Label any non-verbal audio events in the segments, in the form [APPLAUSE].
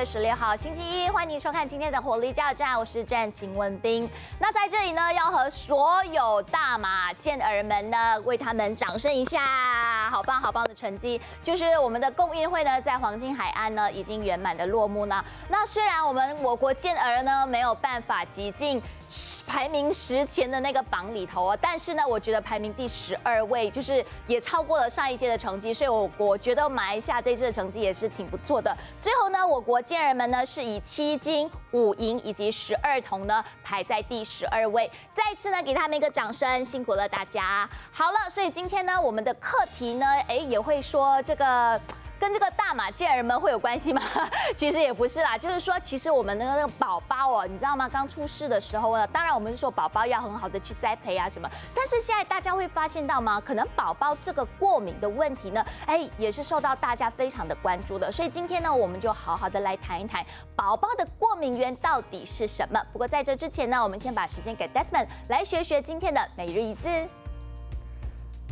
月十六号星期一，欢迎收看今天的火力加油站，我是战秦文斌。那在这里呢，要和所有大马健儿们呢，为他们掌声一下，好棒好棒的成绩，就是我们的共运会呢，在黄金海岸呢，已经圆满的落幕呢。那虽然我们我国健儿呢，没有办法挤进排名十前的那个榜里头哦，但是呢，我觉得排名第十二位，就是也超过了上一届的成绩，所以我我觉得马来西亚这次的成绩也是挺不错的。最后呢，我国健儿们呢是以七金、五银以及十二铜呢排在第十二位，再次呢给他们一个掌声，辛苦了大家。好了，所以今天呢，我们的课题呢，哎也会说这个。跟这个大马健儿们会有关系吗？[LAUGHS] 其实也不是啦，就是说，其实我们的那个宝宝哦，你知道吗？刚出世的时候呢，当然我们是说宝宝要很好的去栽培啊什么。但是现在大家会发现到吗？可能宝宝这个过敏的问题呢，哎，也是受到大家非常的关注的。所以今天呢，我们就好好的来谈一谈宝宝的过敏源到底是什么。不过在这之前呢，我们先把时间给 Desmond 来学学今天的每日一字。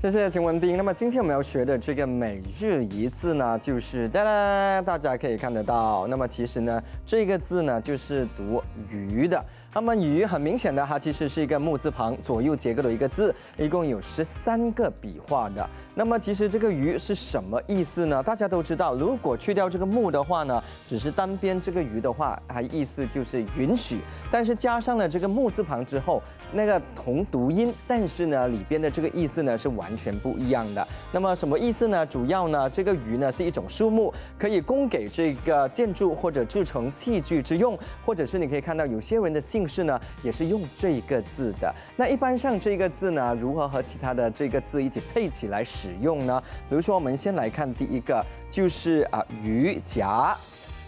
谢谢秦文斌。那么今天我们要学的这个每日一字呢，就是哒哒，大家可以看得到。那么其实呢，这个字呢就是读鱼的。那么鱼很明显的，它其实是一个木字旁左右结构的一个字，一共有十三个笔画的。那么其实这个鱼是什么意思呢？大家都知道，如果去掉这个木的话呢，只是单边这个鱼的话，它意思就是允许。但是加上了这个木字旁之后，那个同读音，但是呢里边的这个意思呢是完。完全不一样的。那么什么意思呢？主要呢，这个鱼呢是一种树木，可以供给这个建筑或者制成器具之用，或者是你可以看到有些人的姓氏呢也是用这个字的。那一般上这个字呢，如何和其他的这个字一起配起来使用呢？比如说，我们先来看第一个，就是啊鱼夹。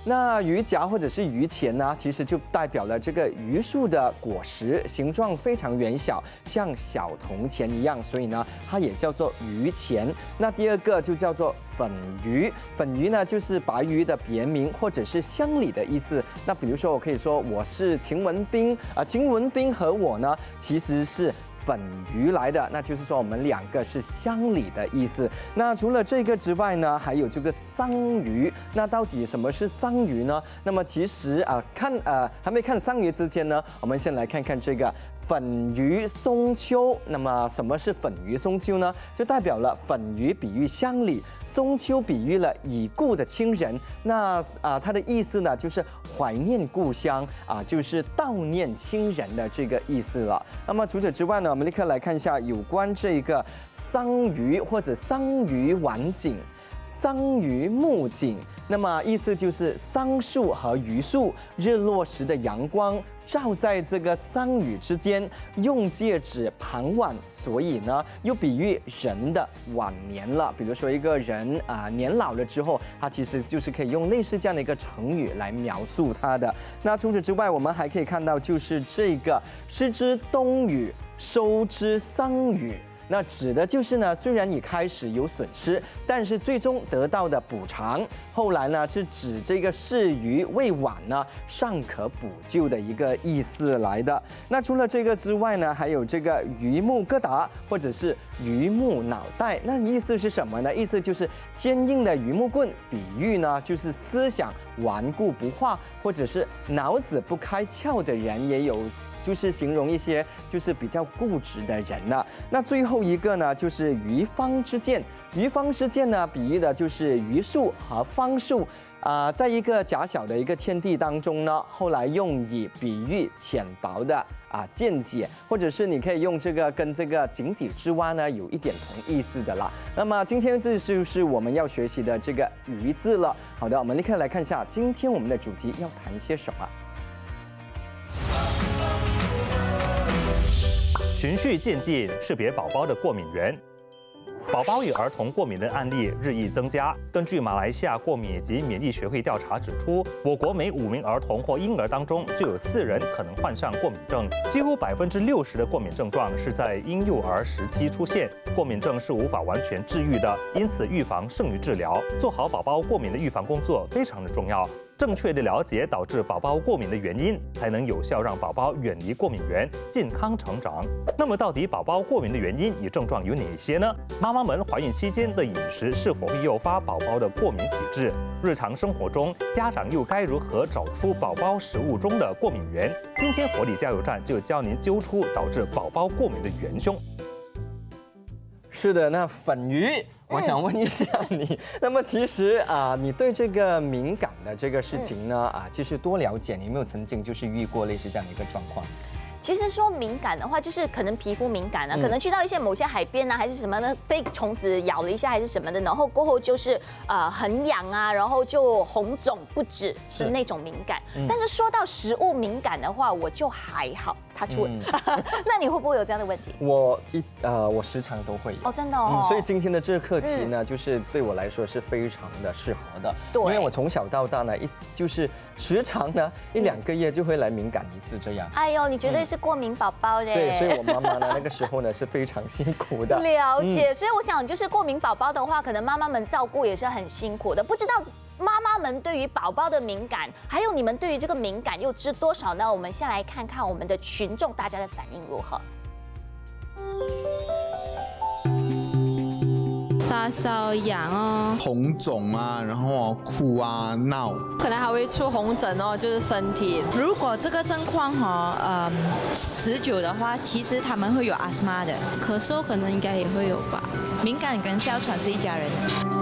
那鱼荚或者是鱼钱呢，其实就代表了这个榆树的果实，形状非常圆小，像小铜钱一样，所以呢，它也叫做鱼钱。那第二个就叫做粉鱼，粉鱼呢就是白鱼的别名，或者是乡里的意思。那比如说，我可以说我是秦文斌啊，秦文斌和我呢，其实是。粉鱼来的，那就是说我们两个是乡里的意思。那除了这个之外呢，还有这个桑鱼。那到底什么是桑鱼呢？那么其实啊，看呃还没看桑鱼之前呢，我们先来看看这个。粉鱼松丘，那么什么是粉鱼松丘呢？就代表了粉鱼比喻乡里，松丘比喻了已故的亲人。那啊，它的意思呢，就是怀念故乡啊，就是悼念亲人的这个意思了。那么除此之外呢，我们立刻来看一下有关这一个桑榆或者桑榆晚景。桑榆木槿，那么意思就是桑树和榆树日落时的阳光照在这个桑榆之间，用戒指盘晚，所以呢又比喻人的晚年了。比如说一个人啊年老了之后，他其实就是可以用类似这样的一个成语来描述他的。那除此之外，我们还可以看到就是这个失之冬雨，收之桑榆。那指的就是呢，虽然你开始有损失，但是最终得到的补偿，后来呢是指这个事于未晚呢，尚可补救的一个意思来的。那除了这个之外呢，还有这个榆木疙瘩或者是榆木脑袋，那意思是什么呢？意思就是坚硬的榆木棍，比喻呢就是思想顽固不化，或者是脑子不开窍的人也有。就是形容一些就是比较固执的人呢。那最后一个呢，就是鱼方之见。鱼方之见呢，比喻的就是榆树和方树啊，在一个狭小的一个天地当中呢，后来用以比喻浅薄的啊见解，或者是你可以用这个跟这个井底之蛙呢有一点同意思的啦。那么今天这就是我们要学习的这个鱼字了。好的，我们立刻来看一下今天我们的主题要谈些什么。循序渐进，识别宝宝的过敏源。宝宝与儿童过敏的案例日益增加。根据马来西亚过敏及免疫学会调查指出，我国每五名儿童或婴儿当中就有四人可能患上过敏症，几乎百分之六十的过敏症状是在婴幼儿时期出现。过敏症是无法完全治愈的，因此预防胜于治疗，做好宝宝过敏的预防工作非常的重要。正确的了解导致宝宝过敏的原因，才能有效让宝宝远离过敏源，健康成长。那么，到底宝宝过敏的原因与症状有哪些呢？妈妈们怀孕期间的饮食是否会诱发宝宝的过敏体质？日常生活中，家长又该如何找出宝宝食物中的过敏源？今天活力加油站就教您揪出导致宝宝过敏的元凶。是的，那粉鱼，我想问一下你，[LAUGHS] 那么其实啊，你对这个敏感的这个事情呢，啊，其实多了解，你有没有曾经就是遇过类似这样的一个状况？其实说敏感的话，就是可能皮肤敏感啊，可能去到一些某些海边啊，还是什么呢，被虫子咬了一下还是什么的，然后过后就是呃很痒啊，然后就红肿不止是那种敏感。但是说到食物敏感的话，我就还好。他出，[LAUGHS] 那你会不会有这样的问题？我一呃，我时常都会哦，真的哦。所以今天的这个课题呢，就是对我来说是非常的适合的。对，因为我从小到大呢，一就是时常呢一两个月就会来敏感一次这样。哎呦，你绝对是过敏宝宝嘞。对，所以我妈妈呢那个时候呢是非常辛苦的。了解，所以我想就是过敏宝宝的话，可能妈妈们照顾也是很辛苦的。不知道。妈妈们对于宝宝的敏感，还有你们对于这个敏感又知多少呢？我们先来看看我们的群众大家的反应如何。发烧、痒哦，红肿啊，然后哭啊、闹，可能还会出红疹哦，就是身体。如果这个症况哈，呃，持久的话，其实他们会有 asthma 的，咳嗽可能应该也会有吧。敏感跟哮喘是一家人的。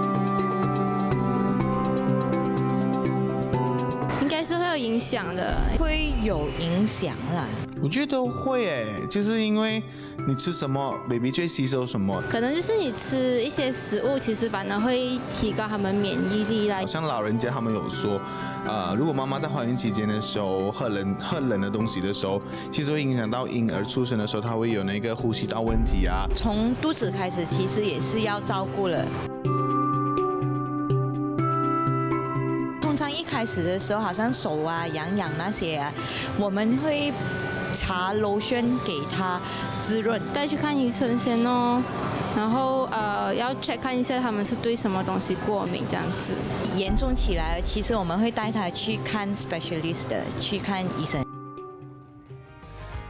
还是会有影响的，会有影响啦。我觉得会诶，就是因为你吃什么，baby 最吸收什么。可能就是你吃一些食物，其实反而会提高他们免疫力啦。像老人家他们有说，呃，如果妈妈在怀孕期间的时候喝冷喝冷的东西的时候，其实会影响到婴儿出生的时候，他会有那个呼吸道问题啊。从肚子开始，其实也是要照顾了。通常一开始的时候，好像手啊痒痒那些啊，我们会擦 lotion 给他滋润，带去看医生先哦。然后呃，要 check 看一下他们是对什么东西过敏这样子。严重起来，其实我们会带他去看 specialist 的，去看医生。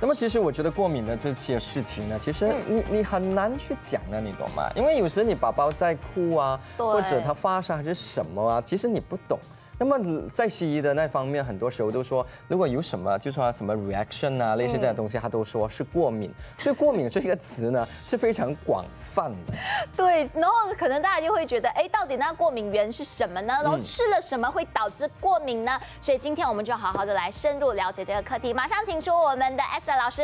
那么其实我觉得过敏的这些事情呢，其实你你很难去讲的，你懂吗？因为有时你宝宝在哭啊，或者他发烧还是什么啊，其实你不懂。那么在西医的那方面，很多时候都说，如果有什么，就说什么 reaction 啊，类似这样东西，他都说是过敏。所以过敏这个词呢是非常广泛的。对，然后可能大家就会觉得，哎，到底那过敏源是什么呢？然后吃了什么会导致过敏呢？所以今天我们就好好的来深入了解这个课题。马上请出我们的 Esther 老师。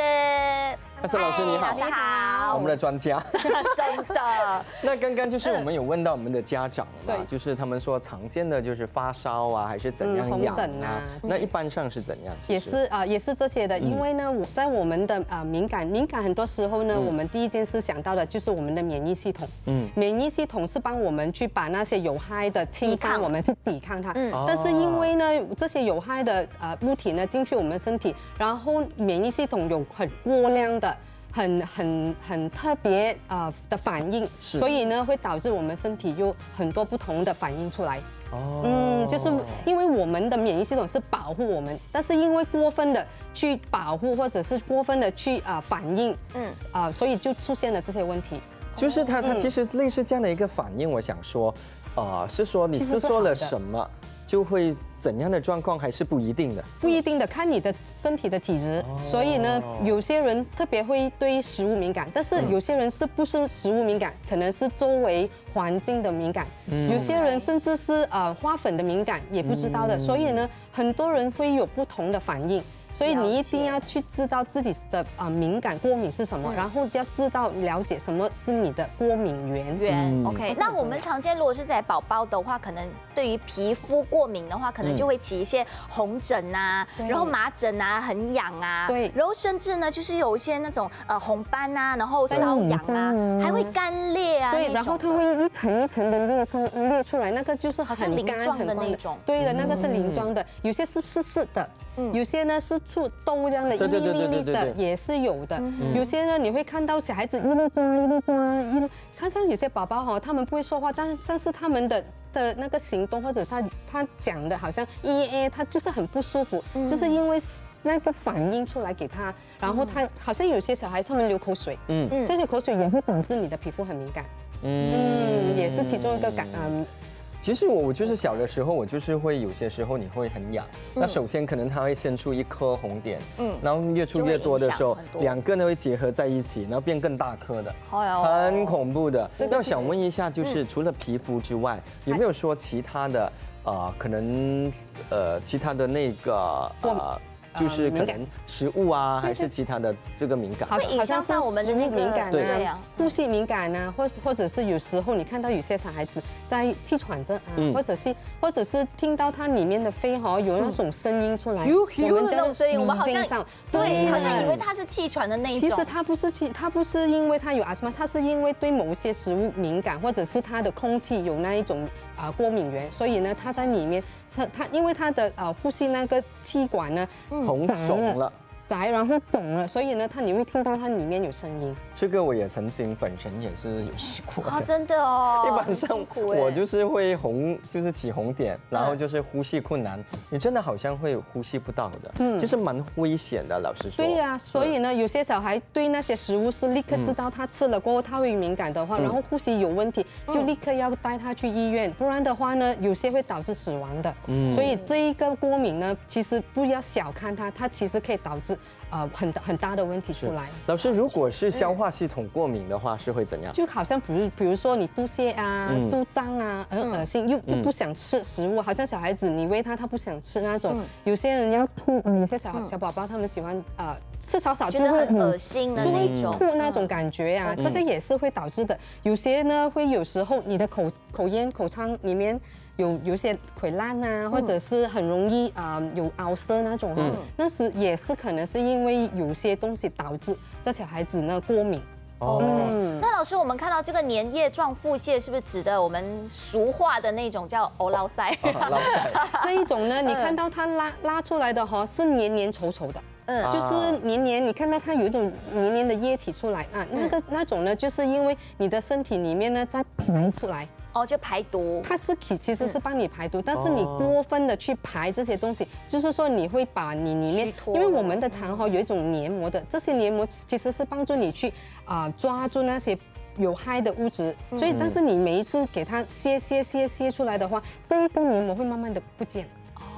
Esther 老师你好，老师好，我们的专家。[LAUGHS] 真的。[LAUGHS] 那刚刚就是我们有问到我们的家长嘛，就是他们说常见的就是发烧。啊，还是怎样痒啊？那一般上是怎样？也是啊，也是这些的。因为呢，我在我们的啊敏感敏感很多时候呢，我们第一件事想到的就是我们的免疫系统。嗯，免疫系统是帮我们去把那些有害的侵犯，我们去抵抗它。嗯，但是因为呢，这些有害的呃物体呢进去我们身体，然后免疫系统有很过量的、很很很特别啊的反应，所以呢会导致我们身体有很多不同的反应出来。嗯，就是因为我们的免疫系统是保护我们，但是因为过分的去保护或者是过分的去啊反应，嗯啊，所以就出现了这些问题。就是它它其实类似这样的一个反应，我想说，啊，是说你是说了什么？就会怎样的状况还是不一定的，不一定的，看你的身体的体质。所以呢，有些人特别会对食物敏感，但是有些人是不是食物敏感，可能是周围环境的敏感。有些人甚至是呃花粉的敏感，也不知道的。所以呢，很多人会有不同的反应。所以你一定要去知道自己的啊敏感过敏是什么，然后要知道了解什么是你的过敏源。源 OK，那我们常见如果是在宝宝的话，可能对于皮肤过敏的话，可能就会起一些红疹啊，然后麻疹啊，很痒啊，对，然后甚至呢就是有一些那种呃红斑啊，然后瘙痒啊，还会干裂啊，对，然后它会一层一层的裂出裂出来，那个就是很鳞状的那种，对的，那个是鳞状的，有些是湿湿的。有些呢是出豆这样的一粒粒粒的，也是有的。有些呢你会看到小孩子一路抓一路抓一路，看上有些宝宝哈，他们不会说话，但但是他们的的那个行动或者他他讲的好像咿诶，他就是很不舒服，就是因为那个反应出来给他，然后他好像有些小孩他们流口水，嗯，这些口水也会导致你的皮肤很敏感，嗯，也是其中一个感嗯。其实我我就是小的时候，我就是会有些时候你会很痒。那首先可能它会先出一颗红点，嗯，然后越出越多的时候，两个呢会结合在一起，然后变更大颗的，很恐怖的。那想问一下，就是除了皮肤之外，有没有说其他的呃，可能呃其他的那个呃。就是可能食物啊，还是其他的这个敏感，好像像我们的那个敏感啊，呼吸敏感啊，或或者是有时候你看到有些小孩子在气喘着啊，或者是或者是听到它里面的肺哈有那种声音出来，我们这种声音，我们好像对，好像以为它是气喘的那一种。其实它不是气，它不是因为它有 asthma，他是因为对某些食物敏感，或者是它的空气有那一种啊过敏源，所以呢它在里面。他他因为他的呃呼吸那个气管呢红肿了。窄，然后肿了，所以呢，它你会听到它里面有声音。这个我也曾经本身也是有试过啊，真的哦。[LAUGHS] 一般上我就是会红，就是起红点，然后就是呼吸困难，你真的好像会呼吸不到的，嗯，就是蛮危险的，老实说。对呀，所以呢，有些小孩对那些食物是立刻知道他吃了过后他会敏感的话，然后呼吸有问题，就立刻要带他去医院，不然的话呢，有些会导致死亡的。嗯，所以这一个过敏呢，其实不要小看它，它其实可以导致。呃，很很大的问题出来。老师，如果是消化系统过敏的话，是会怎样？就好像比如，比如说你肚泻啊、肚胀啊，很恶心，又又不想吃食物，好像小孩子你喂他，他不想吃那种。有些人要吐，有些小小宝宝他们喜欢呃吃少少，就会很恶心的那种吐那种感觉呀，这个也是会导致的。有些呢会有时候你的口口咽口腔里面。有有些溃烂啊，或者是很容易啊有凹色那种哈，那是也是可能是因为有些东西导致这小孩子呢过敏。哦，那老师，我们看到这个粘液状腹泻，是不是指的我们俗话的那种叫欧老塞？[LAUGHS] [LAUGHS] 这一种呢，你看到它拉拉出来的哈是黏黏稠稠的，嗯，就是黏黏，你看到它有一种黏黏的液体出来啊，那个那种呢，就是因为你的身体里面呢在排出来。哦，就排毒，它是其其实是帮你排毒，但是你过分的去排这些东西，就是说你会把你里面，因为我们的肠哈有一种黏膜的，这些黏膜其实是帮助你去啊抓住那些有害的物质，所以但是你每一次给它泄泄泄泄出来的话，这一根黏膜会慢慢的不见，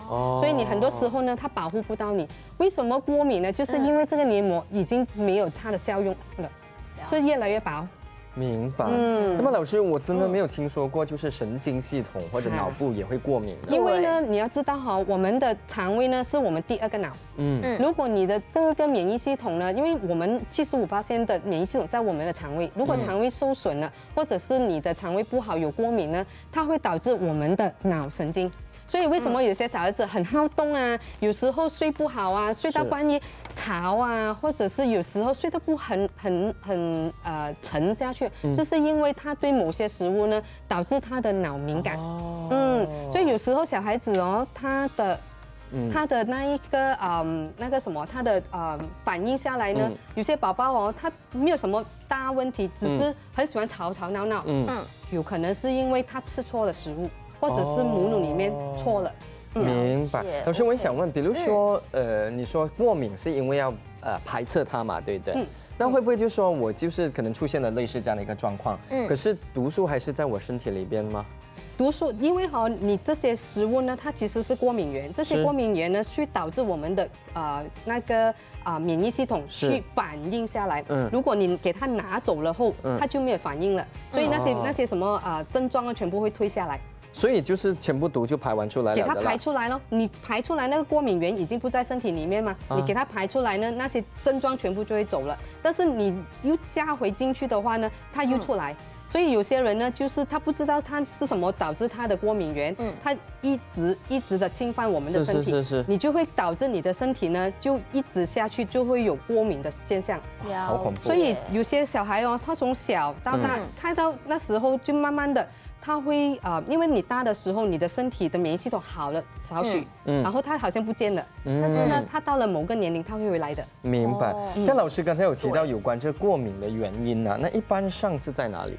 哦，所以你很多时候呢，它保护不到你。为什么过敏呢？就是因为这个黏膜已经没有它的效用了，所以越来越薄。明白。嗯，那么老师，我真的没有听说过，就是神经系统或者脑部也会过敏。因为呢，你要知道哈，我们的肠胃呢是我们第二个脑。嗯嗯。如果你的这个免疫系统呢，因为我们七十五八线的免疫系统在我们的肠胃，如果肠胃受损了，或者是你的肠胃不好有过敏呢，它会导致我们的脑神经。所以为什么有些小孩子很好动啊？有时候睡不好啊，睡到半夜吵啊，或者是有时候睡得不很很很呃沉下去，就是因为他对某些食物呢导致他的脑敏感。嗯，所以有时候小孩子哦，他的他的那一个嗯那个什么，他的呃反应下来呢，有些宝宝哦，他没有什么大问题，只是很喜欢吵吵闹闹。嗯，有可能是因为他吃错了食物。或者是母乳里面错了，明白。老师，我想问，比如说，呃，你说过敏是因为要呃排斥它嘛，对不对？嗯那会不会就说我就是可能出现了类似这样的一个状况？嗯，可是毒素还是在我身体里边吗？毒素，因为哈，你这些食物呢，它其实是过敏源，这些过敏源呢，去导致我们的呃那个啊免疫系统去反应下来。嗯，如果你给它拿走了后，它就没有反应了，所以那些那些什么啊症状啊，全部会退下来。所以就是全部毒就排完出来了，给它排出来咯。你排出来那个过敏源已经不在身体里面嘛？你给它排出来呢，那些症状全部就会走了。但是你又加回进去的话呢，它又出来。所以有些人呢，就是他不知道他是什么导致他的过敏源，嗯，他一直一直的侵犯我们的身体，是是是，你就会导致你的身体呢，就一直下去就会有过敏的现象，好恐怖。所以有些小孩哦，他从小到大看到那时候就慢慢的它会呃，因为你搭的时候，你的身体的免疫系统好了少许，嗯，然后它好像不见了，但是呢，它到了某个年龄，它会回来的。明白。像老师刚才有提到有关这过敏的原因呢，那一般上是在哪里？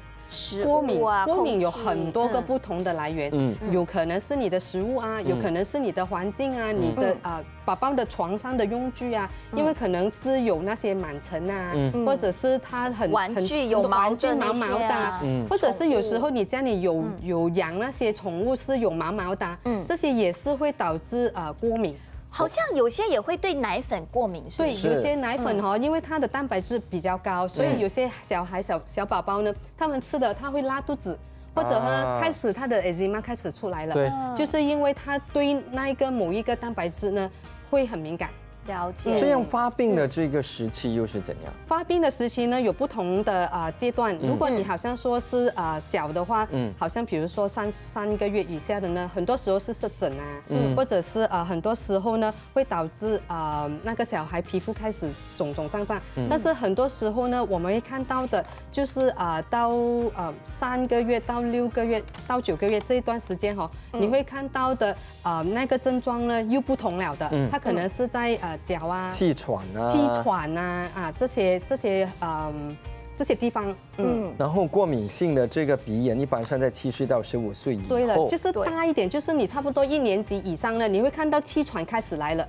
过敏啊，过敏有很多个不同的来源，嗯，有可能是你的食物啊，有可能是你的环境啊，你的啊宝宝的床上的用具啊，因为可能是有那些螨尘啊，或者是它很玩具有毛毛毛的，或者是有时候你家里有有养那些宠物是有毛毛的，嗯，这些也是会导致呃过敏。好像有些也会对奶粉过敏，对，有些奶粉哈，因为它的蛋白质比较高，所以有些小孩小小宝宝呢，他们吃的他会拉肚子，或者呢开始他的 eczema 开始出来了，对，就是因为他对那一个某一个蛋白质呢会很敏感。了解，这样发病的这个时期又是怎样？发病的时期呢，有不同的啊阶段。如果你好像说是啊小的话，嗯，好像比如说三三个月以下的呢，很多时候是湿疹啊，嗯，或者是啊很多时候呢会导致啊那个小孩皮肤开始肿肿胀胀。但是很多时候呢，我们会看到的就是啊到呃三个月到六个月到九个月这一段时间哈，你会看到的啊那个症状呢又不同了的，它可能是在呃。脚啊，气喘啊，气喘啊，啊，这些这些嗯，这些地方，嗯，然后过敏性的这个鼻炎，一般上在七岁到十五岁以后，对了，就是大一点，就是你差不多一年级以上了，你会看到气喘开始来了，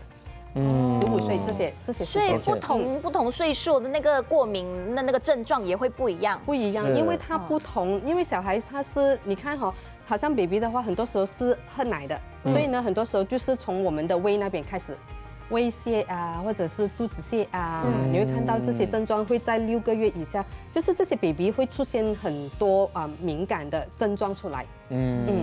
嗯，十五岁这些这些，所以不同不同岁数的那个过敏的那个症状也会不一样，不一样，因为它不同，因为小孩他是你看哈，好像 baby 的话，很多时候是喝奶的，所以呢，很多时候就是从我们的胃那边开始。胃泻啊，或者是肚子泻啊，你会看到这些症状会在六个月以下，就是这些 baby 会出现很多啊敏感的症状出来。嗯嗯，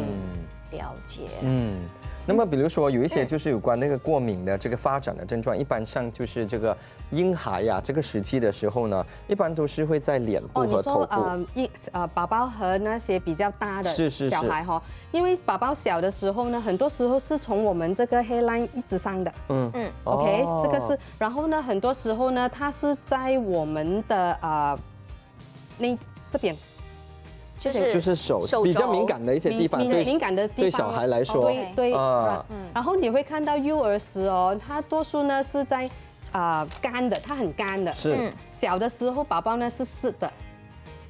了解。嗯。那么，比如说有一些就是有关那个过敏的这个发展的症状，一般上就是这个婴孩呀，这个时期的时候呢，一般都是会在脸部和头部。呃，婴呃宝宝和那些比较大的小孩哈，因为宝宝小的时候呢，很多时候是从我们这个黑 line 一直上的。嗯嗯，OK，这个是，然后呢，很多时候呢，它是在我们的呃那这边。就是就是手比较敏感的一些地方，对敏感的地方，对小孩来说，对对啊。然后你会看到幼儿时哦，它多数呢是在啊干的，它很干的。是。小的时候宝宝呢是湿的，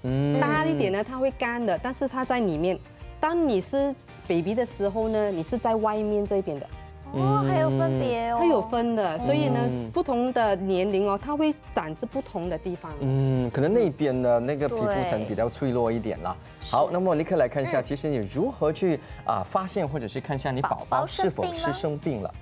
嗯。大一点呢它会干的，但是它在里面。当你是 baby 的时候呢，你是在外面这边的。哦，还有分别哦，它有分的，所以呢，不同的年龄哦，它会长至不同的地方。嗯，可能那边的那个皮肤层比较脆弱一点啦。好，那么立刻来看一下，其实你如何去啊发现或者是看一下你宝宝是否是生病了。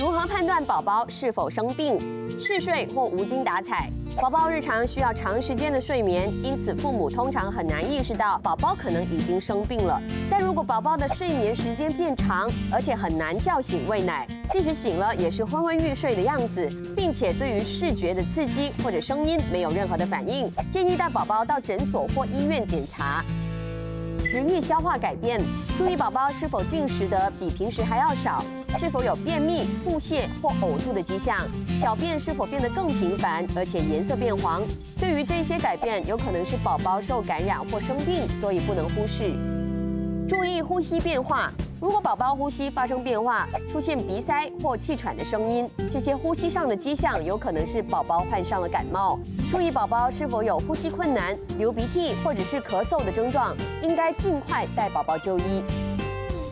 如何判断宝宝是否生病？嗜睡或无精打采，宝宝日常需要长时间的睡眠，因此父母通常很难意识到宝宝可能已经生病了。但如果宝宝的睡眠时间变长，而且很难叫醒喂奶，即使醒了也是昏昏欲睡的样子，并且对于视觉的刺激或者声音没有任何的反应，建议带宝宝到诊所或医院检查。食欲消化改变，注意宝宝是否进食的比平时还要少，是否有便秘、腹泻或呕吐的迹象，小便是否变得更频繁，而且颜色变黄。对于这些改变，有可能是宝宝受感染或生病，所以不能忽视。注意呼吸变化。如果宝宝呼吸发生变化，出现鼻塞或气喘的声音，这些呼吸上的迹象有可能是宝宝患上了感冒。注意宝宝是否有呼吸困难、流鼻涕或者是咳嗽的症状，应该尽快带宝宝就医。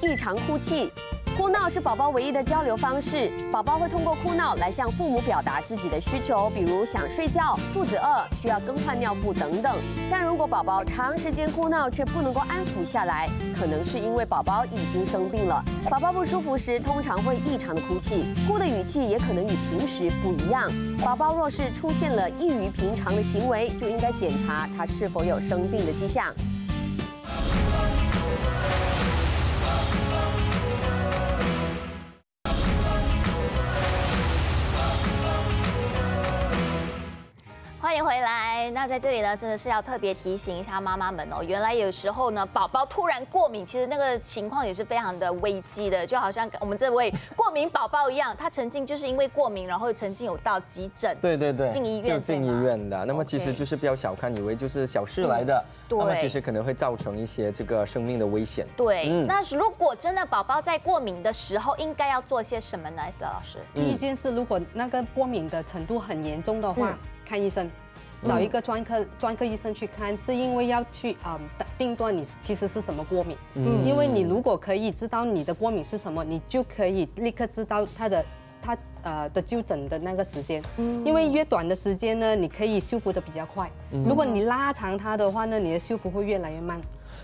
异常哭泣。哭闹是宝宝唯一的交流方式，宝宝会通过哭闹来向父母表达自己的需求，比如想睡觉、肚子饿、需要更换尿布等等。但如果宝宝长时间哭闹却不能够安抚下来，可能是因为宝宝已经生病了。宝宝不舒服时，通常会异常的哭泣，哭的语气也可能与平时不一样。宝宝若是出现了异于平常的行为，就应该检查他是否有生病的迹象。欢欢迎回来。那在这里呢，真的是要特别提醒一下妈妈们哦，原来有时候呢，宝宝突然过敏，其实那个情况也是非常的危机的，就好像我们这位过敏宝宝一样，他曾经就是因为过敏，然后曾经有到急诊，对对对，进医院，就进医院的。那么其实就是不要小看，以为就是小事来的，那么其实可能会造成一些这个生命的危险。对，那如果真的宝宝在过敏的时候，应该要做些什么呢？思老师，第一件事，如果那个过敏的程度很严重的话，看医生。找一个专科专科医生去看，是因为要去啊定断你其实是什么过敏。嗯，因为你如果可以知道你的过敏是什么，你就可以立刻知道它的它呃的就诊的那个时间。嗯，因为越短的时间呢，你可以修复的比较快。如果你拉长它的话呢，你的修复会越来越慢。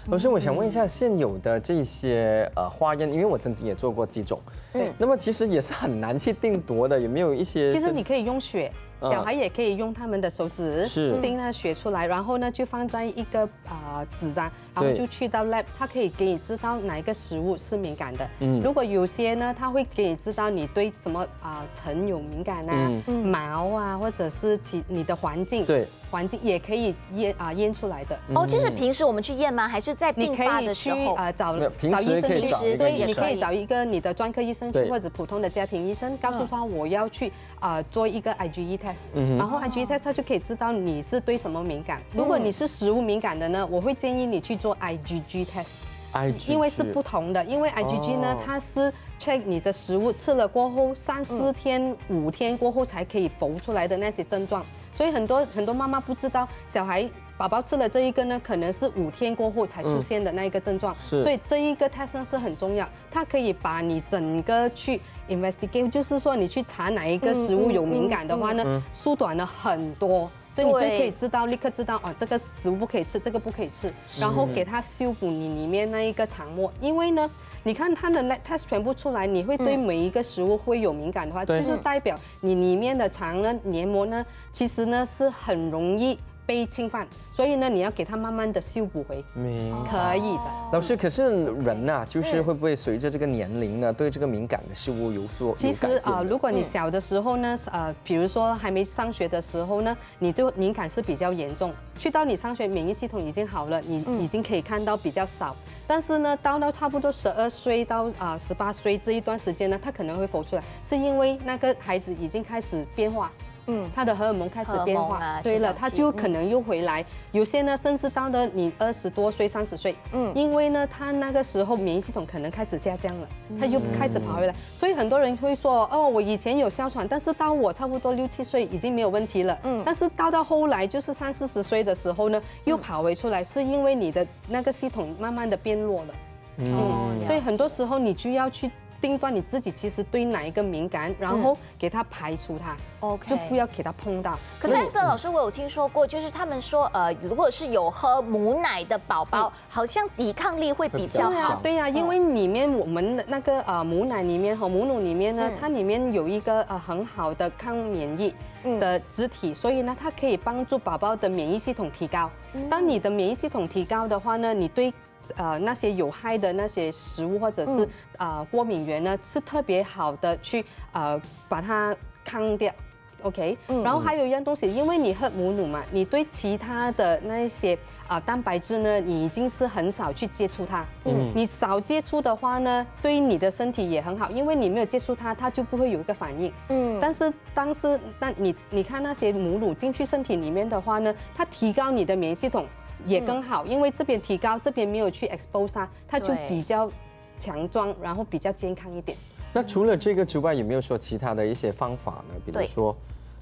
老师，我想问一下，现有的这些呃化验，因为我曾经也做过几种，对，那么其实也是很难去定夺的，有没有一些？其实你可以用血。小孩也可以用他们的手指钉那血出来，然后呢就放在一个啊纸张，然后就去到 lab，他可以给你知道哪一个食物是敏感的。嗯，如果有些呢，他会给你知道你对什么啊尘有敏感啊，毛啊，或者是其你的环境。对。环境也可以验啊验出来的。哦，就是平时我们去验吗？还是在病发的时候？啊找找医生？平时对，你可以找一个你的专科医生去，或者普通的家庭医生，告诉他我要去啊做一个 IgE test，然后 IgE test 他就可以知道你是对什么敏感。如果你是食物敏感的呢，我会建议你去做 IgG test，因为是不同的，因为 IgG 呢它是 check 你的食物吃了过后三四天、五天过后才可以浮出来的那些症状。所以很多很多妈妈不知道，小孩宝宝吃了这一个呢，可能是五天过后才出现的那一个症状。是。所以这一个 test 呢是很重要，它可以把你整个去 investigate，就是说你去查哪一个食物有敏感的话呢，缩短了很多。所以你就可以知道，立刻知道哦，这个食物不可以吃，这个不可以吃，然后给它修补你里面那一个肠膜。因为呢，你看它的 test 全部出来，你会对每一个食物会有敏感的话，就是代表你里面的肠呢、黏膜呢，其实呢是很容易。被侵犯，所以呢，你要给他慢慢的修补回，可以的。老师，可是人呐，就是会不会随着这个年龄呢，对这个敏感的事物有做？其实啊，如果你小的时候呢，呃，比如说还没上学的时候呢，你对敏感是比较严重。去到你上学，免疫系统已经好了，你已经可以看到比较少。但是呢，到到差不多十二岁到啊十八岁这一段时间呢，他可能会浮出来，是因为那个孩子已经开始变化。嗯，他的荷尔蒙开始变化，对了，他就可能又回来。有些呢，甚至到了你二十多岁、三十岁，嗯，因为呢，他那个时候免疫系统可能开始下降了，他又开始跑回来。所以很多人会说，哦，我以前有哮喘，但是到我差不多六七岁已经没有问题了。嗯，但是到到后来就是三四十岁的时候呢，又跑回出来，是因为你的那个系统慢慢的变弱了。嗯，所以很多时候你就要去。定断你自己其实对哪一个敏感，然后给他排除它，OK，就不要给他碰到。可是安瑟老师，我有听说过，就是他们说，呃，如果是有喝母奶的宝宝，好像抵抗力会比较好。对呀，因为里面我们的那个呃母奶里面和母乳里面呢，它里面有一个呃很好的抗免疫的肢体，所以呢，它可以帮助宝宝的免疫系统提高。当你的免疫系统提高的话呢，你对呃，那些有害的那些食物或者是啊过敏源呢，是特别好的去呃把它抗掉，OK。然后还有一样东西，因为你喝母乳嘛，你对其他的那一些啊蛋白质呢，你已经是很少去接触它。嗯。你少接触的话呢，对于你的身体也很好，因为你没有接触它，它就不会有一个反应。嗯。但是当时，那你你看那些母乳进去身体里面的话呢，它提高你的免疫系统。也更好，因为这边提高，这边没有去 expose 它，它就比较强壮，然后比较健康一点。那除了这个之外，有没有说其他的一些方法呢？比如说。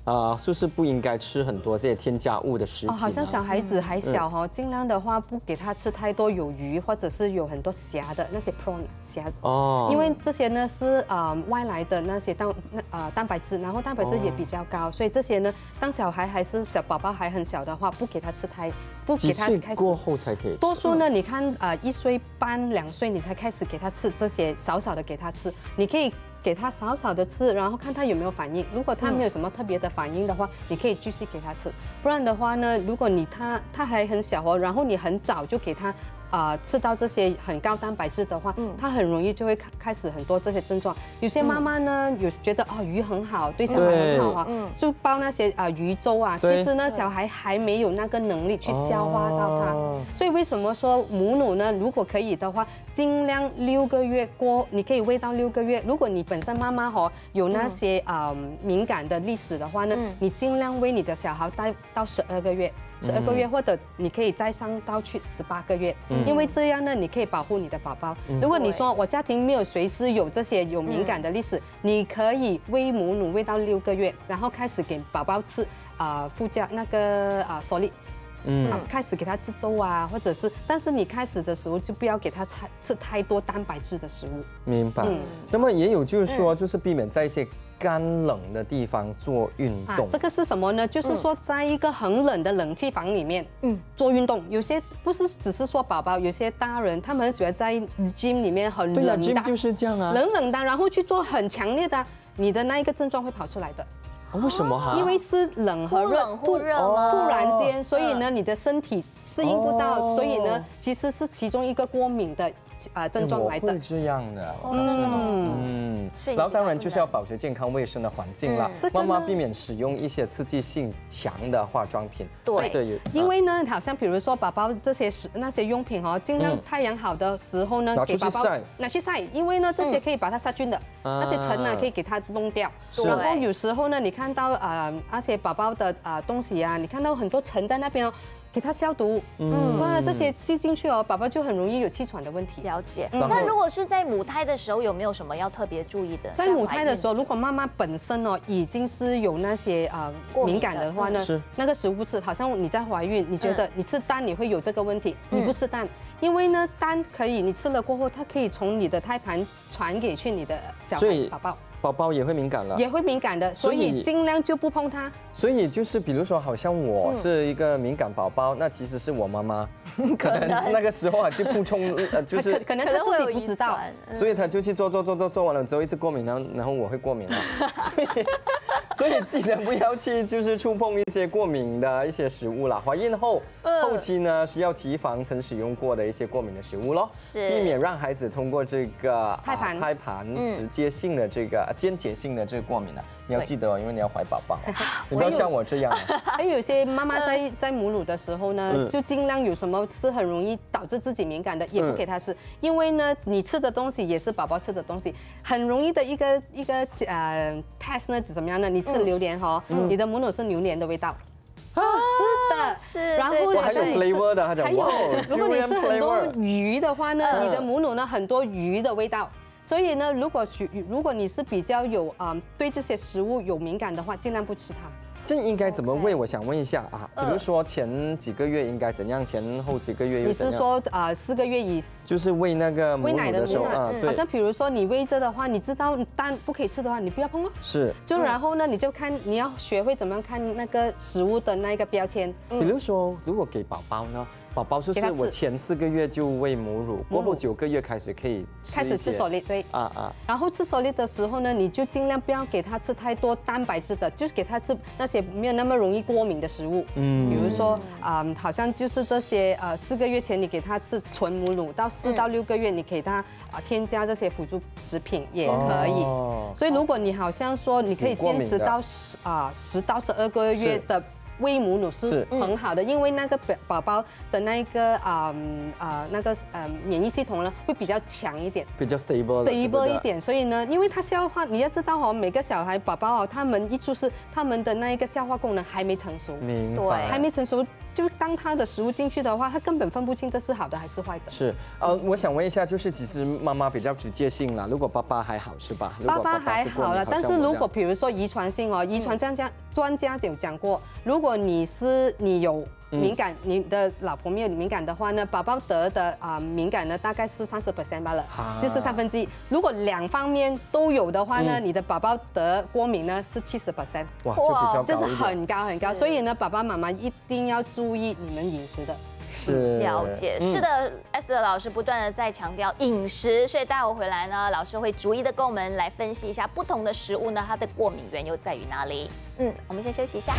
啊，是不是不应该吃很多这些添加物的食品？哦，好像小孩子还小哈，尽量的话不给他吃太多有鱼或者是有很多虾的那些 prawn 虾哦，因为这些呢是呃外来的那些蛋那呃蛋白质，然后蛋白质也比较高，所以这些呢，当小孩还是小宝宝还很小的话，不给他吃太不给他开始过后才可以。多数呢，你看呃一岁半两岁你才开始给他吃这些少少的给他吃，你可以。给他少少的吃，然后看他有没有反应。如果他没有什么特别的反应的话，你可以继续给他吃。不然的话呢，如果你他他还很小哦，然后你很早就给他啊、吃到这些很高蛋白质的话，它很容易就会开开始很多这些症状。有些妈妈呢，有觉得哦鱼很好，对小孩很好啊，就煲那些啊、鱼粥啊，其实呢小孩还没有那个能力去消化到它。哦所以为什么说母乳呢？如果可以的话，尽量六个月过，你可以喂到六个月。如果你本身妈妈哦有那些啊、敏感的历史的话呢，你尽量喂你的小孩带到十二个月。十二个月，或者你可以再上到去十八个月，因为这样呢，你可以保护你的宝宝。如果你说我家庭没有随时有这些有敏感的历史，你可以喂母乳喂到六个月，然后开始给宝宝吃啊附加那个啊 solids。嗯，开始给他吃粥啊，或者是，但是你开始的时候就不要给他吃吃太多蛋白质的食物。明白。嗯那么也有就是说，就是避免在一些干冷的地方做运动。这个是什么呢？就是说，在一个很冷的冷气房里面，嗯，做运动。有些不是只是说宝宝，有些大人他们很喜欢在 gym 里面很对呀冷的，，gym 就是这样啊。冷冷的，然后去做很强烈的，你的那一个症状会跑出来的。哦为什么哈？因为是冷和热忽冷忽热吗？突然间，所以呢，你的身体适应不到，哦。所以呢，其实是其中一个过敏的呃症状来的。会。这样的。嗯然后当然就是要保持健康卫生的环境了妈妈避免使用一些刺激性强的化妆品。对。这也因为呢，好像比如说宝宝这些食那些用品哦，尽量嗯太阳好的时候呢，拿去给宝宝晒。拿去晒，因为呢这些可以把它杀菌的，啊那些尘呢可以给它弄掉。是然后有时候呢，你看到呃那些宝宝的呃东西啊，你看到很多尘在那边哦。给它消毒，嗯，哇，这些吸进去哦，宝宝就很容易有气喘的问题。了解。那如果是在母胎的时候，有没有什么要特别注意的？在母胎的时候，如果妈妈本身哦已经是有那些呃过敏感的话呢，是那个食物不吃，好像你在怀孕，你觉得你吃蛋你会有这个问题，你不吃蛋，因为呢蛋可以你吃了过后，它可以从你的胎盘传给去你的小孩宝宝，宝宝也会敏感了。也会敏感的，所所以以尽量就不碰它。所以就是比如说，好像我是一个敏感宝宝，那其实是我妈妈，[LAUGHS] 可能那个时候啊就补充，呃，[LAUGHS] 就是可可能他自己不知道。所以他就去做做做做做完了之后一直过敏，然后然后我会过敏了，[LAUGHS] 所以所以记得不要去就是触碰一些过敏的一些食物啦。怀孕后后期呢需要提防曾使用过的一些过敏的食物咯，是避免让孩子通过这个胎盘啊胎盘直接性的这个间接性的这个过敏啊，你要记得哦，因为你要怀宝宝，[LAUGHS] 你不要像我这样啊。[LAUGHS] 还有有些妈妈在在母乳的时候呢，嗯。就尽量有什么是很容易导致自己敏感的，也不给他吃，因为呢，你吃的东西也是宝宝吃的东西，很容易的一个一个呃 test 呢，怎么样呢？你吃榴莲哈，你的母乳是榴莲的味道。啊？是的，是然后还有好吃 flavor 的，还有如果你吃很多 flavor 鱼的话呢，嗯。你的母乳呢很多鱼的味道。所以呢，如果许如果你是比较有啊、呃对这些食物有敏感的话，尽量不吃它。这应该怎么喂？我想问一下啊，比嗯如说前几个月应该怎样，前后几个月又你怎样？是说啊、呃四个月以就是喂那个母奶的时候啊，好对，像比如说你喂着的话，你知道蛋不可以吃的话，你不要碰哦。是。就然后呢，你就看你要学会怎么样看那个食物的那个标签。比如说，如果给宝宝呢，宝宝就是我前四个月就喂母乳，过后九个月开始可以开始吃手粒，对。啊啊，然后吃手粒的时候呢，你就尽量不要给他吃太多蛋白质的，就是给他吃那些没有那么容易过敏的食物。嗯，比如说啊、好像就是这些呃，四个月前你给他吃纯母乳，到四到六个月你给他啊、添加这些辅助食品也可以。哦所以如果你好像说你可以坚持到十啊十到十二个月的。喂母乳是。是很好的，因为那个宝宝宝的那个啊啊、那个呃免疫系统呢会比较强一点。比较 stable 的 stable 一点，所以呢，因为他消化，你要知道哦，每个小孩宝宝哦，他们一出世，他们的那一个消化功能还没成熟，对明白，还没成熟，就当他的食物进去的话，他根本分不清这是好的还是坏的。是，呃，我想问一下，就是其实妈妈比较直接性啦，如果爸爸还好是吧？爸爸还好了，但是如果比如说遗传性哦，遗传专家专家有讲过，如果你是你有敏感，你的老婆没有敏感的话呢，宝宝得的啊、敏感呢大概是三十 percent 罢了啊，就是三分之一。如果两方面都有的话呢，你的宝宝得过敏呢是七十 percent。哇，就比较就是很高很高，所以呢，爸爸妈妈一定要注意你们饮食的。是了解，嗯是的，S 的老师不断的在强调饮食，所以待会回来呢，老师会逐一的跟我们来分析一下不同的食物呢，它的过敏源又在于哪里。嗯，我们先休息一下。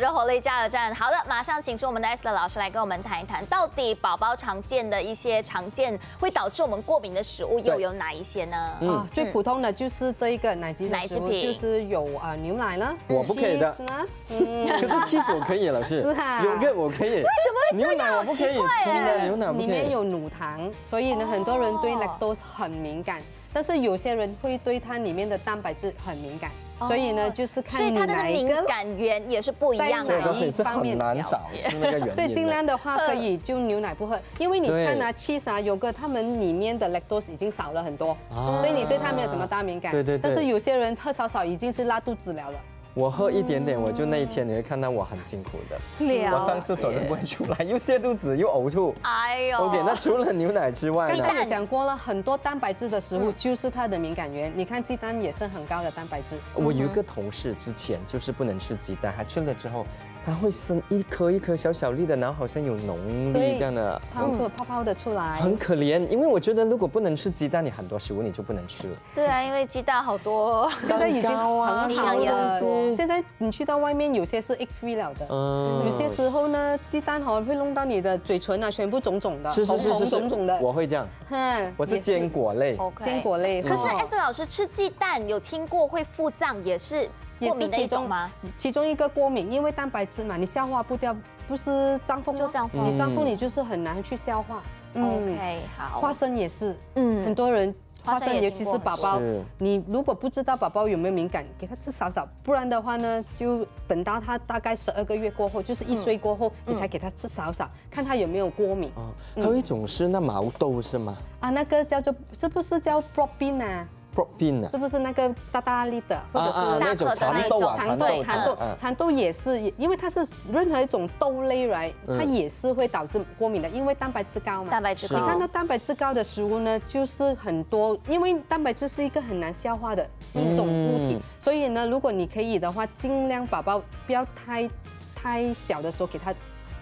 迎你继续守着活力加油站。好的，马上请出我们的 S 的老师来跟我们谈一谈，到底宝宝常见的一些常见会导致我们过敏的食物又有哪一些呢？啊，最普通的就是这一个奶基的奶制，品就是有啊牛奶呢，我不可以的。呢，嗯，可是 cheese 我可以，老师，[LAUGHS] 是啊。有个我可以，为什么会牛奶我不可以，奇怪真的牛奶不可以。里面有乳糖，所以呢，很多人对哦 lactose 很敏感，但是有些人会对它里面的蛋白质很敏感，所以呢，就是看你所以它的敏哪一个。感源也是不一样的在哪所以告诉你是方面很难找，那个原因。所以尽量的话可以就牛奶不喝，因为你对看啊，cheese 啊，有个他们里面的 lactose 已经少了很多，啊所以你对它没有什么大敏感。对对对但是有些人喝少少已经是拉肚子了了。我喝一点点，我就那一天你会看到我很辛苦的。了我上厕所是不会出来，又泻肚子又呕吐。哎呦 OK，那除了牛奶之外呢？刚才也讲过了，很多蛋白质的食物就是它的敏感源。你看鸡蛋也是很高的蛋白质。我有一个同事之前就是不能吃鸡蛋，他吃了之后，他会生一颗一颗小小粒的，然后好像有脓粒对这样的，泡出泡泡的出来。很可怜。因为我觉得如果不能吃鸡蛋，你很多食物你就不能吃了。对啊，因为鸡蛋好多。[LAUGHS] 现在已经很好营养了。现在你去到外面，有些是 egg free 了的。嗯有些时候呢，鸡蛋好像会弄到你的嘴唇啊，全部肿肿的，是是是红红是是肿肿的。我会这样，哼我是也坚果类。坚果类。可是哦 S 老师吃鸡蛋有听过会腹胀，也是过敏的一种吗？？其中一个过敏，因为蛋白质嘛，你消化不掉，不是胀风吗就胀风你胀风你就是很难去消化。嗯 OK，好。花生也是，嗯很多人。花生尤其是宝宝，你如果不知道宝宝有没有敏感，给他吃少少，不然的话呢，就等到他大概十二个月过后，就是一岁过后，你才给他吃少少，看他有没有过敏哦，还有一种是那毛豆是吗啊。那个叫做是不是叫 propin 啊？？Propin 啊是，不是那个大大粒的，或者是那种蚕豆啊，蚕豆，蚕蚕豆嗯，蚕豆也是，因为它是任何一种豆类来，嗯它也是会导致过敏的，因为蛋白质高嘛。蛋白质高你看到蛋白质高的食物呢，就是很多，因为蛋白质是一个很难消化的一种物体，嗯所以呢，如果你可以的话，尽量宝宝不要太太小的时候给他。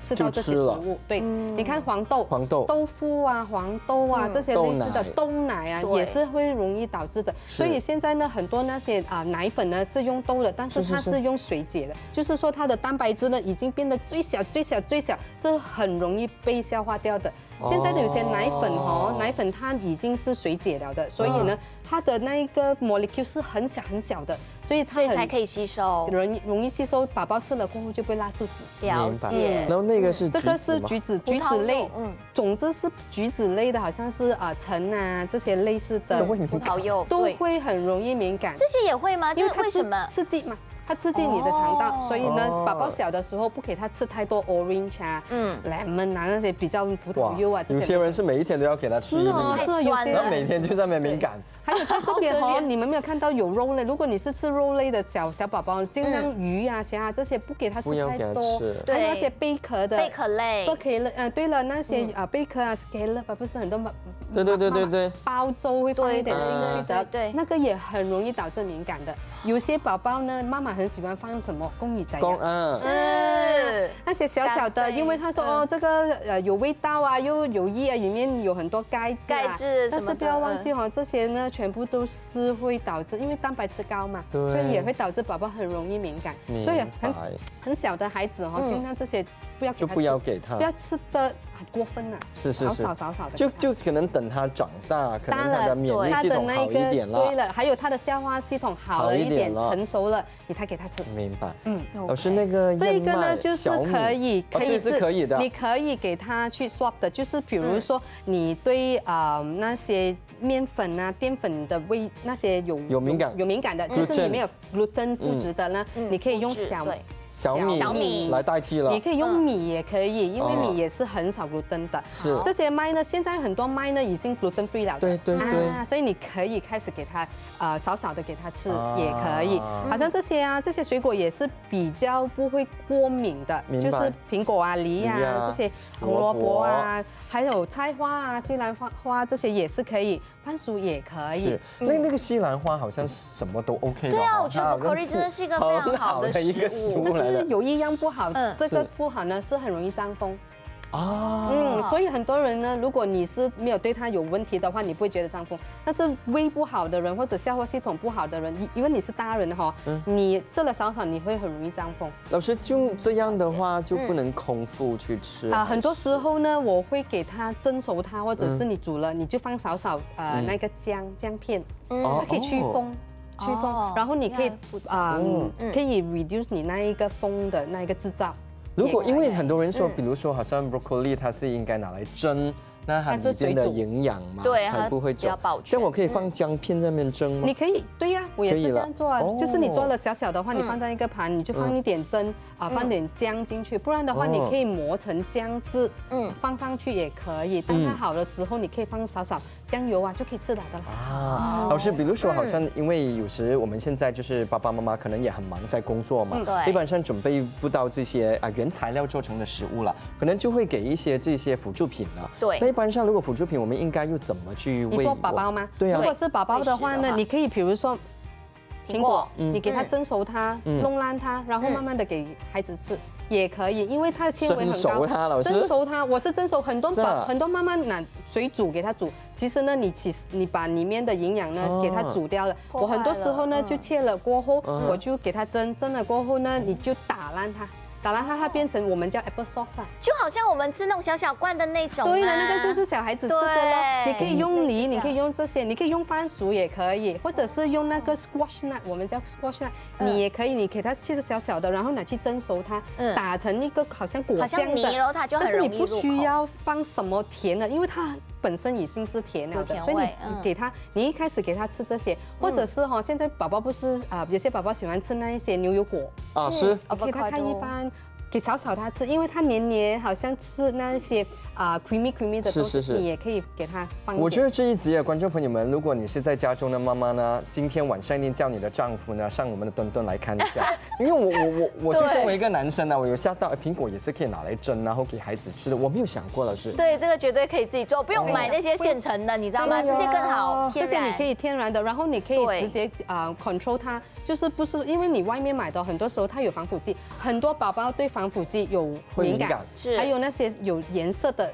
吃到这些食物，对，你看黄豆、黄豆。豆腐啊、黄豆啊这些类似的豆豆奶啊，也是会容易导致的。所以现在呢，很多那些啊奶粉呢是用豆的，但是。它是用水解的，就是说它的蛋白质呢已经变得最小、最小、最小，是很容易被消化掉的。现在的有些奶粉哦，奶粉它已经是水解了的，所以呢，它的那一个 molecule 是很小很小的，所以它所以才可以吸收。容易容易吸收，宝宝吃了过后就不会拉肚子。了解然。后那个是这个橘子吗？是橘子，橘子类，嗯总之是橘子类的，好像是啊橙啊这些类似的葡萄柚都对会很容易敏感，这些也会吗？就是因为为什么？刺激嘛？它刺激你的肠道，哦所以呢哦，宝宝小的时候不给他吃太多 orange 啊、嗯 lemon 啊那些比较葡萄柚啊这些。有些人是每一天都要给他吃是那个，哦是啊，有些太酸了然后每天就在那边敏感。还有在这边哦，你们没有看到有肉类。如果你是吃肉类的小小宝宝，尽量鱼啊、虾啊这些不给他吃不要给他太多吃。还有那些贝壳的贝壳类不可以了。呃，对了，那些啊贝壳啊 scallop 啊不是很多妈对对对对对，包粥会放一点进去的，对那个也很容易导致敏感的。有些宝宝呢，妈妈很喜欢放什么公鱼仔。嗯，是。那些小小的，因为他说嗯。哦，这个呃有味道啊，又有益啊，里面有很多钙质啊。钙质但是不要忘记哦，这些呢全部都是会导致，因为蛋白质高嘛，对。所以也会导致宝宝很容易敏感。所以很很小的孩子哦，嗯。尽量这些不要给就不要给他。不要吃的很过分了，是是是。少少少少的就。就可能等他长大，可能当然他的免疫系统好的那个一点了。对了，还有他的消化系统好了一点，成熟了，你才给他吃。明白。嗯，老师那个这个呢就是可以可以，哦这是可以的。你可以给他去 swap 的，就是比如说你对啊那些面粉啊、淀粉的味那些有有敏感。有敏感的，就是里面有 gluten 麸质的呢，你可以用小对小米小米。来代替了。你。可以用米也可以，因为哦米也是很少 gluten 的。是。这些麦呢，现在很多麦呢已经 gluten free 了的。对对对。啊，所以你可以开始给它呃少少的给它吃啊。也可以。好像这些啊，这些水果也是比较不会过敏的，就是苹果啊、梨梨啊啊这些红萝卜啊，还有菜花啊、西兰花花这些也是可以，番薯也可以。是。，那那个西兰花好像什么都 OK 的对啊我觉得它好像 broccoli 真的是一个非常很好的的一个食物。食物有一样不好嗯，这个不好呢是很容易胀风。啊。嗯，所以很多人呢，如果你是没有对他有问题的话，你不会觉得胀风。但是胃不好的人或者消化系统不好的人，因因为你是大人哈，嗯。你吃了少少，你会很容易胀风。老师就这样的话就不能空腹去吃。啊、很多时候呢，我会给他蒸熟它，或者是嗯。你煮了，你就放少少呃、那个姜姜片，哦。它可以驱哦风。驱风哦，然后你可以啊、嗯可以 reduce 你那一个风的那一个制造。如果因为很多人嗯说，比如说好像 broccoli 它是应该拿来蒸，那它里面的营养嘛，对才不会比较走保。这样我可以嗯放姜片在面蒸吗你？可以，对呀、我也是可以了这样做啊。哦就是你做了小小的话，你放在一个盘，你就放一点蒸啊，放点姜进去。不然的话，哦你可以磨成姜汁，嗯嗯，放上去也可以。当它好了之后，你可以放少少酱油啊，就可以吃了的啦。啊，老师，比如说，好像因为有时我们现在就是爸爸妈妈可能也很忙在工作嘛，嗯对一般上准备不到这些啊原材料做成的食物了，可能就会给一些这些辅助品了。对那一般上如果辅助品，我们应该又怎么去喂？你说宝宝吗？对啊如果是宝宝的话呢，你可以比如说苹果你给它蒸熟它，嗯弄烂它，然后慢慢的给孩子吃。也可以，因为它的纤维很蒸熟高。它老师蒸熟它，我是蒸熟，很多宝很多妈妈拿水煮给它煮。其实呢，你其实你把里面的营养呢哦给它煮掉了。我很多时候呢了就切了过后，嗯我就给它蒸，蒸了过后呢，你就打烂它，打烂它，它变成我们叫 apple sauce 啊。就好像我们吃那种小小罐的那种、啊，对了，那个就是小孩子吃的咯。你可以用梨，你可以用这些，你可以用番薯也可以，或者是用那个 squash nut，我们叫 squash nut，嗯。你也可以，你给它切的小小的，然后拿去蒸熟它嗯，打成一个好像果好像酱的，泥然后它就很但是你不需要放什么甜的，因为它本身已经是甜了的，所以你给他，你一开始给他吃这些，或者是哈，现在宝宝不是啊，有些宝宝喜欢吃那一些牛油果，啊是。给他看一般。给草草他吃，因为他黏黏，好像吃那些啊、creamy creamy 的东西，是是是你也可以给他放。我觉得这一集啊，观众朋友们，如果你是在家中的妈妈呢，今天晚上一定叫你的丈夫呢上我们的墩墩来看一下，[LAUGHS] 因为我我我我就身为一个男生呢，我有吓到，哎苹果也是可以拿来蒸，然后给孩子吃的，我没有想过老师。对，这个绝对可以自己做，不用买那些现成的，你知道吗？这些更好，这些你可以天然的，然后你可以直接啊、control 它，就是不是因为你外面买的很多时候它有防腐剂，很多宝宝对防腐剂有敏感敏感，是。还有那些有颜色的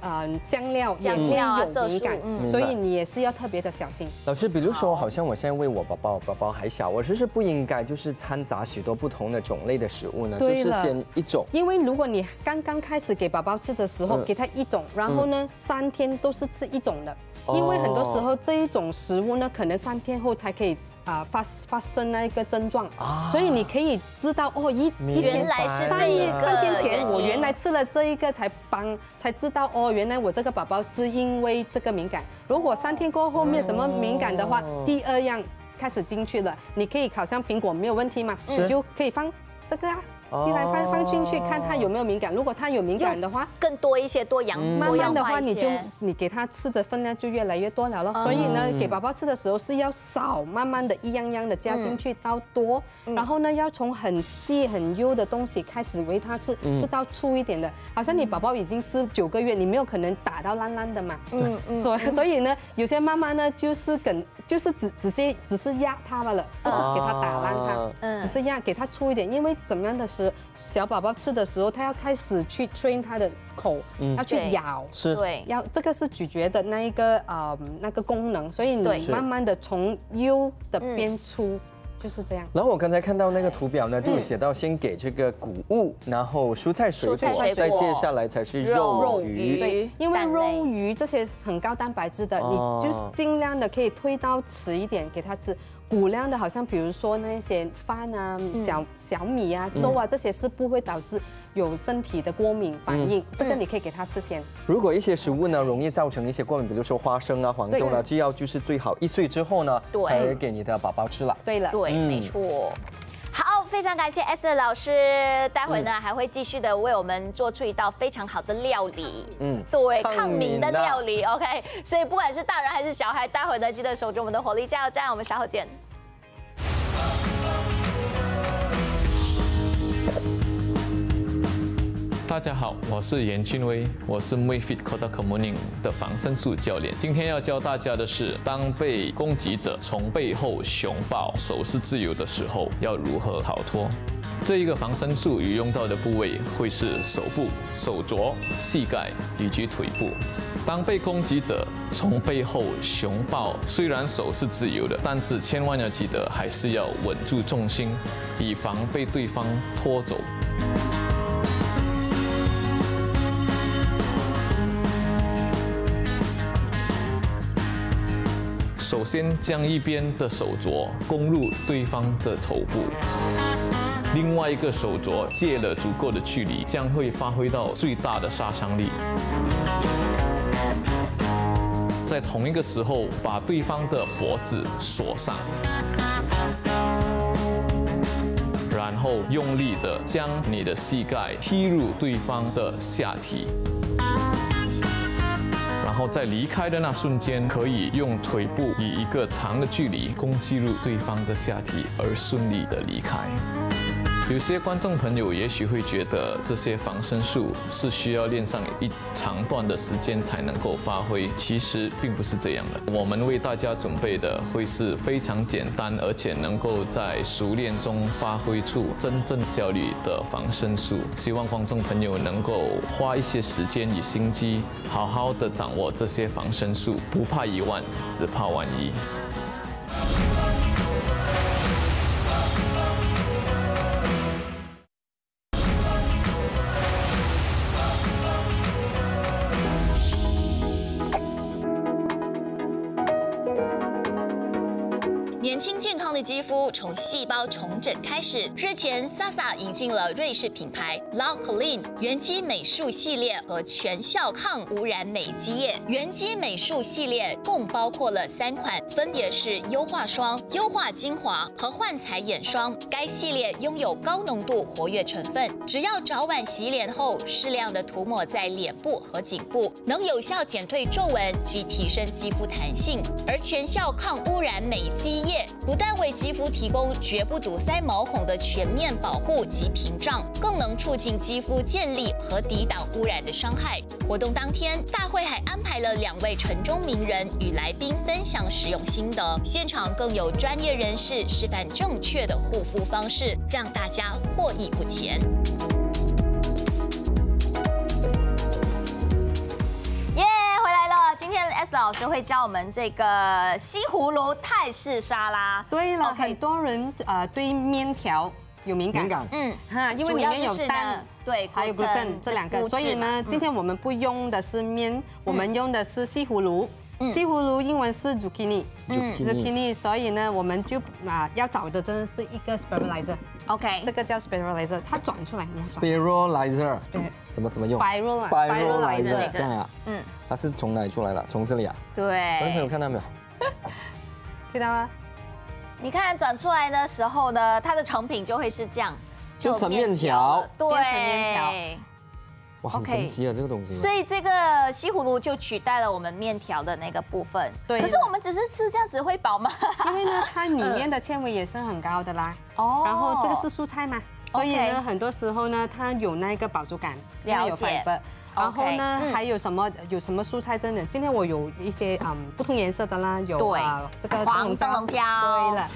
呃香料也香会料啊色有敏感素嗯，所以你也是要特别的小心。老师，比如说，好像我现在喂我宝宝，宝宝还小，我是不是不应该就是掺杂许多不同的种类的食物呢？就是先一种。因为如果你刚刚开始给宝宝吃的时候，嗯。给他一种，然后呢三天都是吃一种的，哦因为很多时候这一种食物呢，可能三天后才可以啊发发生那一个症状，所以你可以知道哦一一天原来是三天前我原来吃了这一个才帮才知道哦，原来我这个宝宝是因为这个敏感。如果三天过后没有什么敏感的话，哦。第二样开始进去了，你可以烤像苹果没有问题嘛，你就可以放这个啊。西兰放放进去看它有没有敏感，如果它有敏感的话，更多一些，多样，慢慢的话你就。你给它吃的分量就越来越多了咯。所以呢，给宝宝吃的时候是要少，慢慢的一样样的加进去到多，然后呢要从很细很幼的东西开始喂它吃，吃到粗一点的。好像你宝宝已经是九个月，你没有可能打到烂烂的嘛。嗯嗯，所所以呢，有些妈妈呢就是跟就是只只是只是压它罢了，不是给它打烂它只是压给它粗一点，因为怎么样的时小宝宝吃的时候，他要开始去 train 他的口，要去咬。是对，要这个是咀嚼的那一个呃那个功能，所以你慢慢的从 U 的边出，就是这样。然后我刚才看到那个图表呢，就写到先给这个谷物，然后蔬菜水果，再接下来才是肉鱼。对，因为肉鱼这些很高蛋白质的，你就尽量的可以推到迟一点给他吃。谷量的，好像比如说那些饭啊、小小米啊、粥啊，这些是不会导致有身体的过敏反应。这个你可以给他事先。如果一些食物呢容易造成一些过敏，比如说花生啊、黄豆呢，就要就是最好一岁之后呢才给你的宝宝吃了。对了，对，没错。好，非常感谢 S 老师，待会呢还会继续的为我们做出一道非常好的料理，嗯，对，抗敏的料理，OK。所以不管是大人还是小孩，待会呢记得守住我们的火力加油站，我们稍后见。大家好，我是严俊威，我是 Mayfit Kodak Morning 的防身术教练。今天要教大家的是，当被攻击者从背后熊抱，手是自由的时候，要如何逃脱？这一个防身术与用到的部位会是手部、手镯、膝盖以及腿部。当被攻击者从背后熊抱，虽然手是自由的，但是千万要记得，还是要稳住重心，以防被对方拖走。先将一边的手镯攻入对方的头部，另外一个手镯借了足够的距离，将会发挥到最大的杀伤力。在同一个时候，把对方的脖子锁上，然后用力的将你的膝盖踢入对方的下体。然后在离开的那瞬间，可以用腿部以一个长的距离攻击入对方的下体，而顺利的离开。有些观众朋友也许会觉得这些防身术是需要练上一长段的时间才能够发挥，其实并不是这样的。我们为大家准备的会是非常简单，而且能够在熟练中发挥出真正效率的防身术。希望观众朋友能够花一些时间与心机，好好的掌握这些防身术，不怕一万，只怕万一。肌肤从细胞重整开始。日前，Sasa 引进了瑞士品牌 La Colline 原肌美术系列和全效抗污染美肌液。原肌美术系列共包括了三款，分别是优化霜、优化精华和焕彩眼霜。该系列拥有高浓度活跃成分，只要早晚洗脸后适量的涂抹在脸部和颈部，能有效减退皱纹及提升肌肤弹性。而全效抗污染美肌液不但为为肌肤提供绝不堵塞毛孔的全面保护及屏障，更能促进肌肤建立和抵挡污染的伤害。活动当天，大会还安排了两位城中名人与来宾分享使用心得，现场更有专业人士示范正确的护肤方式，让大家获益不浅。天 S 老师会教我们这个西葫芦泰式沙拉。对了，很多人呃对面条有敏感。敏感。嗯哈，因为里面有蛋，对，还有 gluten 这两个，所以呢，今天我们不用的是面，我们用的是西葫芦。西葫芦英文是 zucchini，zucchini，所以呢，我们就啊要找的真的是一个 spiralizer，OK，这个叫 spiralizer，它转出来，spiralizer，怎么怎么用？spiralizer，这样啊，嗯，它是从哪里出来的？从这里啊？对，观众朋友看到没有？[LAUGHS] 听到吗？你看转出来的时候呢，它的成品就会是这样，就成面条，对，成面条。哇，很神奇啊，这个东西。所以这个西葫芦就取代了我们面条的那个部分。对。可是我们只是吃这样子会饱吗？因为呢，它里面的纤维也是很高的啦。哦。然后这个是蔬菜嘛，所以呢，很多时候呢，它有那个饱足感。了解。然后呢，还有什么？有什么蔬菜真的？今天我有一些嗯不同颜色的啦，有啊这个黄灯笼椒。对了，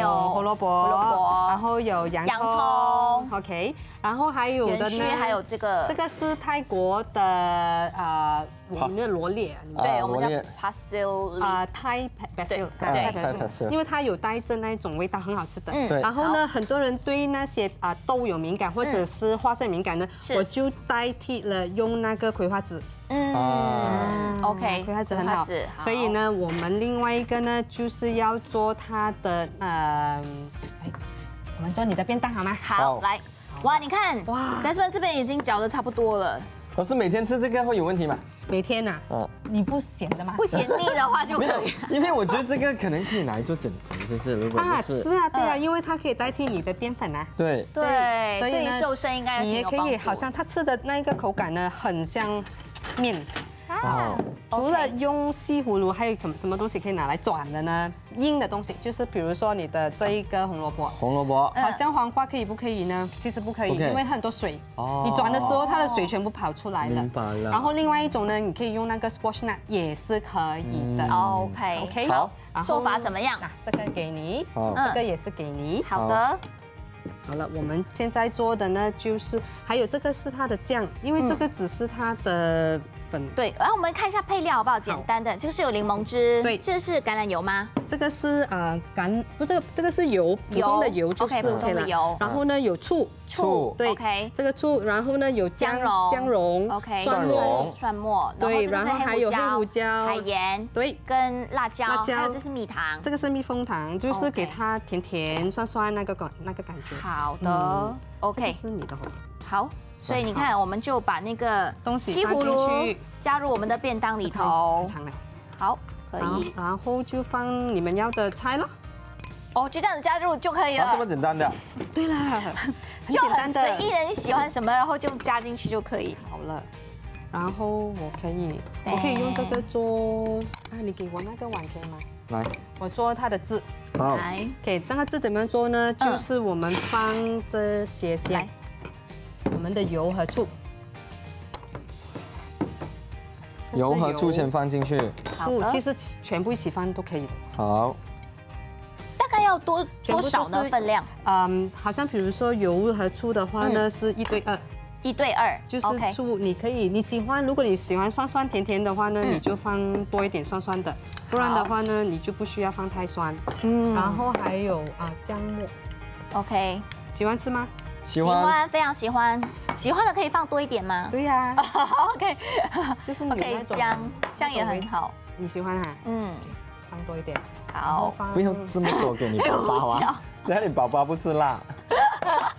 有胡萝卜，胡萝卜，然后有洋洋葱。OK。然后还有的呢，还有这个这个是泰国的呃，我们的罗列，对，我们叫罗列。Parsley 啊，泰 basil，对泰泰 basil，basil 因为它有带着那种味道，很好吃的。嗯。对。然后呢，很多人对那些啊豆有敏感或者是花生敏感呢，我就代替了用那个葵花籽。嗯。啊，OK，葵花籽很好。所以呢，我们另外一个呢，就是要做它的呃，哎，我们做你的便当好吗？好好。来，哇，你看，哇哇，男士们这边已经搅的差不多了，老师每天吃这个会有问题吗？每天呐，嗯，你不咸的吗？不嫌腻的话就可以。[LAUGHS] 因为我觉得这个可能可以拿来做减肥，就是如果啊，不是是啊，对啊，嗯因为它可以代替你的淀粉啊。对对，所以对瘦身应该你也可以，好像它吃的那一个口感呢，很像面。啊，除了用西葫芦，还有什什么东西可以拿来转的呢？硬的东西，就是比如说你的这一个红萝卜，红萝卜。嗯好像黄瓜可以不可以呢？其实不可以，不可以因为它很多水。哦。你转的时候，它的水全部跑出来了。明白了。然后另外一种呢，你可以用那个 squash nut 也是可以的。OK OK，好。做法怎么样？啊，这个给你，好。这个也是给你。好的，好。了，我们现在做的呢，就是还有这个是它的酱，因为这个只是它的粉。对，然后我们看一下配料好不好？简单的，这个是有柠檬汁，对。这是橄榄油吗？这个是呃橄，不是这个是油，普通的油就是 OK，普通。的油。然后呢有醋，醋对 OK 这个醋，然后呢有姜姜蓉。姜蓉，OK，蒜蓉。蒜末，对然后还有黑胡椒海盐，对，跟辣椒，辣椒。还有这是蜜糖。这个是蜜蜂糖，就是给它甜甜酸酸那个感那个感觉。好的，OK，个是你的哦。好，所以你看，我们就把那个东西西葫芦加入我们的便当里头。好，可以。然后就放你们要的菜了。哦，就这样子加入就可以了，这么了，简单的，对啦，[LAUGHS] 就简单的。很随意的，你喜欢什么，然后就加进去就可以。好了，然后我可以，我可以用这个做啊，你给我那个碗可以吗？来，我做它的字。好，来，OK，那个字怎么样做呢？嗯。就是我们放这些先来，我们的油和醋，油和醋先放进去，醋其实全部一起放都可以的。好，大概要多多少呢？分量？嗯，好像比如说油和醋的话呢，是一对二，一对二，就是醋你可以你喜欢，如果你喜欢酸酸甜甜的话呢，嗯。你就放多一点酸酸的，不然的话呢，你就不需要放太酸。嗯。然后还有啊姜末，OK，喜欢吃吗？喜欢，非常喜欢，喜欢的可以放多一点吗？对呀？[LAUGHS] OK。就是你 OK，那种。姜姜也很好，你喜欢啊，嗯，放多一点。好，放不用这么多给你宝宝啊，[LAUGHS] 那你宝宝不吃辣，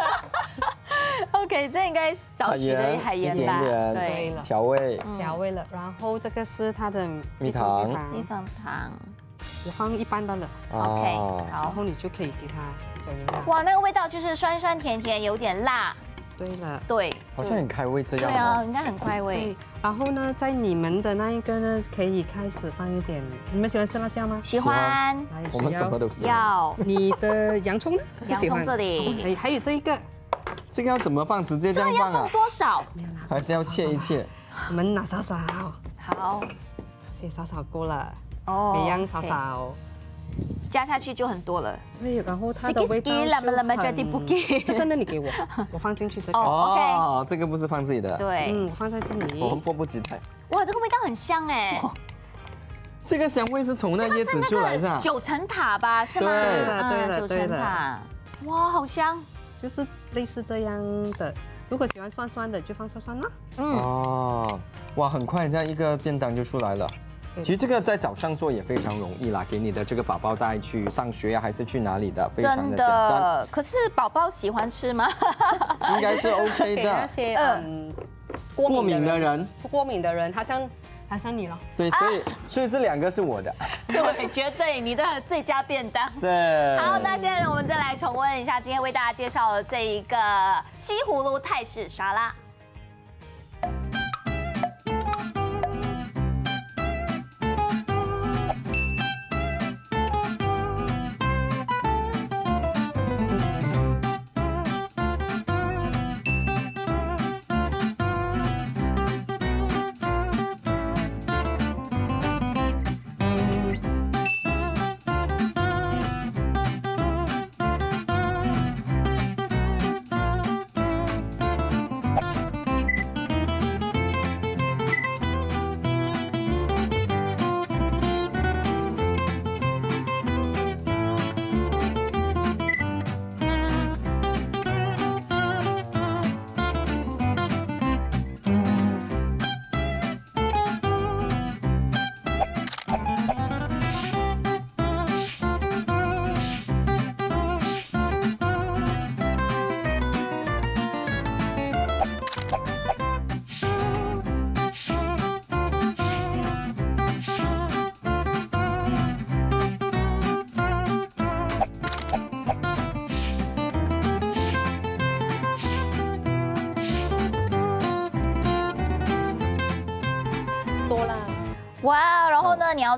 [LAUGHS] OK，这应该少许的海盐吧？一点点对，了。调味，调味了，然后这个是它的蜜糖。蜜粉糖。我放一般的了，，OK，哦然好。后你就可以给它哇，那个味道就是酸酸甜甜，有点辣，对了，对，好像很开胃这样对啊。应该很开胃。，然后呢，在你们的那一个呢，可以开始放一点。你们喜欢吃辣椒吗？喜欢来我们什么都是。要你的洋葱呢？[LAUGHS] 洋葱这里，哎，还有这一个，这个要怎么放？直接这这个要放样放啊？多少？还是要切一切？我们拿少少，好，这些少少够了，哦每样少少。加下去就很多了。对，然后它的味道就这个呢，你给我，我放进去这个。哦这个不是放自己的，对，嗯，我放在这里我们。迫不及待。哇，这个味道很香哎，这个香味是从那椰子出来是吧？九层塔吧，是吗？对对对嗯九层塔，哇，好香。就是类似这样的。如果喜欢酸酸的，就放酸酸啦。嗯，哦，哇，很快这样一个便当就出来了。对其实这个在早上做也非常容易啦，给你的这个宝宝带去上学啊，还是去哪里的，非常的简单，可是宝宝喜欢吃吗？[LAUGHS] 应该是 OK 给那的。些嗯过过敏敏的人，的人，不过敏的人，好像好像你了。对，所以所以这两个是我的，[LAUGHS] 对，绝对你的最佳便当。对。好，那现在我们再来重温一下今天为大家介绍的这一个西葫芦泰式沙拉。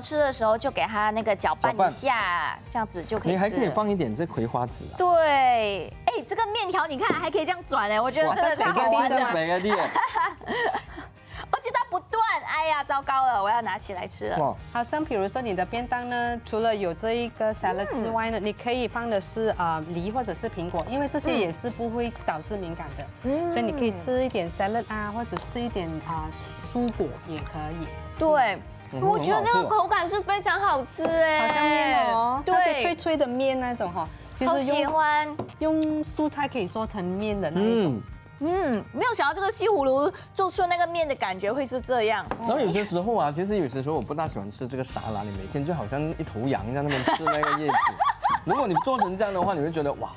吃的时候就给它那个搅拌一下，这样子就可以。你还可以放一点这葵花籽啊。对，哎，这个面条你看还可以这样转哎，我觉得真的超好玩的。我觉得它不断，哎呀，糟糕了，我要拿起来吃了。好像比如说你的便当呢，除了有这一个 salad 之外呢，你可以放的是啊梨或者是苹果，因为这些也是不会导致敏感的。嗯，所以你可以吃一点 salad 啊，或者吃一点啊蔬果也可以。对，我觉得那个口感是非常好吃哎，好像面哦，对，脆脆的面那种哈。好喜欢用蔬菜可以做成面的那一种。嗯，没有想到这个西葫芦做出那个面的感觉会是这样。然后有些时候啊，其实有些时候我不大喜欢吃这个沙拉，你每天就好像一头羊在那边吃那个叶子。[LAUGHS] 如果你做成这样的话，你会觉得哇，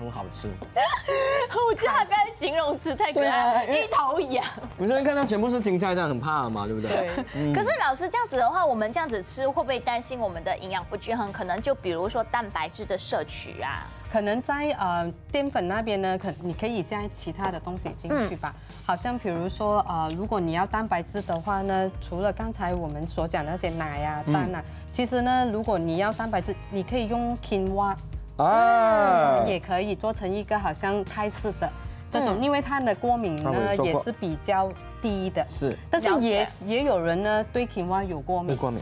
很好吃。[LAUGHS] 我觉得他刚才形容词太可爱，一头羊。我现在看到全部是青菜，这样很怕嘛，对不对？对。可是老师这样子的话，我们这样子吃会不会担心我们的营养不均衡？可能就比如说蛋白质的摄取啊。可能在呃淀粉那边呢，可你可以加其他的东西进去吧。好像比如说呃，如果你要蛋白质的话呢，除了刚才我们所讲的那些奶啊、蛋啊，其实呢，如果你要蛋白质，你可以用 quinoa 啊，也可以做成一个好像泰式的这种，因为它的过敏呢也是比较低的。是，但是也也有人呢对 quinoa 有过敏。过敏。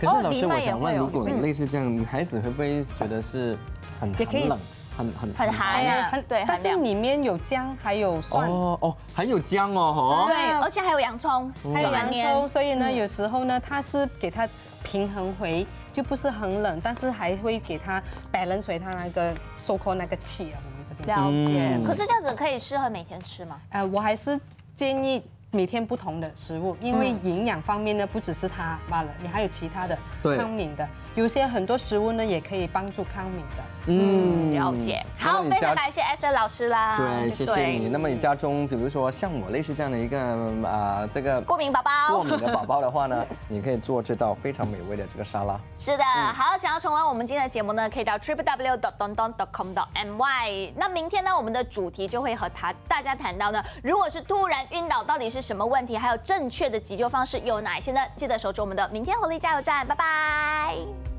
可是老师，我想问，如果类似这样，女孩子会不会觉得是？很很冷，很很很寒？呀，对，但是里面有姜，还有蒜。哦哦，还有姜哦，对，而且还有洋葱，还有洋葱，所以呢，有时候呢，它是给它平衡回，就不是很冷，但是还会给它摆冷水，它那个收口那个气啊，我们这边了解。可是这样子可以适合每天吃吗？呃，我还是建议。每天不同的食物，因为营养方面呢，不只是它罢了，你还有其他的康敏的，有些很多食物呢也可以帮助康敏的。嗯，了解。好，非常感谢 S 老师啦。对，谢谢你。那么你家中，比如说像我类似这样的一个啊，这个过敏宝宝，过敏的宝宝的话呢，[LAUGHS] 你可以做这道非常美味的这个沙拉。是的，好，想要重温我们今天的节目呢，可以到 triple w dot don don dot com dot my。那明天呢，我们的主题就会和他大家谈到呢，如果是突然晕倒，到底是。什么问题？还有正确的急救方式有哪些呢？记得守住我们的明天活力加油站，拜拜。